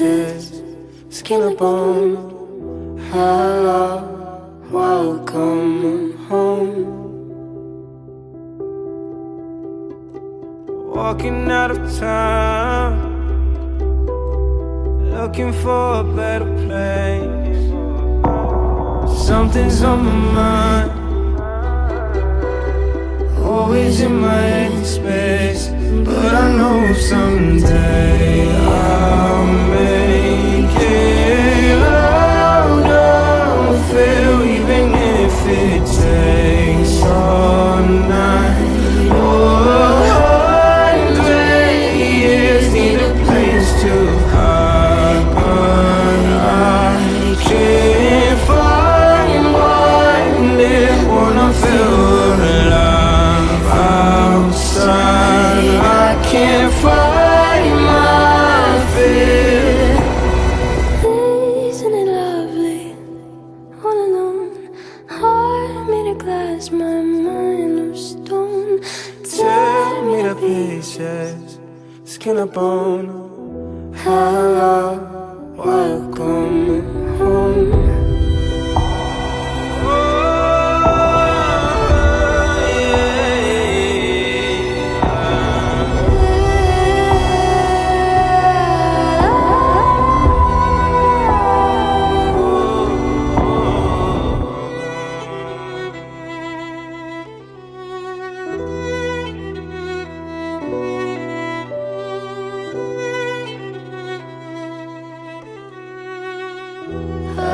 pieces, skin and bone. Hello, welcome home. Walking out of town, looking for a better place. Something's on my mind, always in my space. But I know someday I'll find my fear. Isn't it lovely? All alone, heart made of glass, my mind of stone. Tear me to pieces, skin and bone. Hello, welcome oh.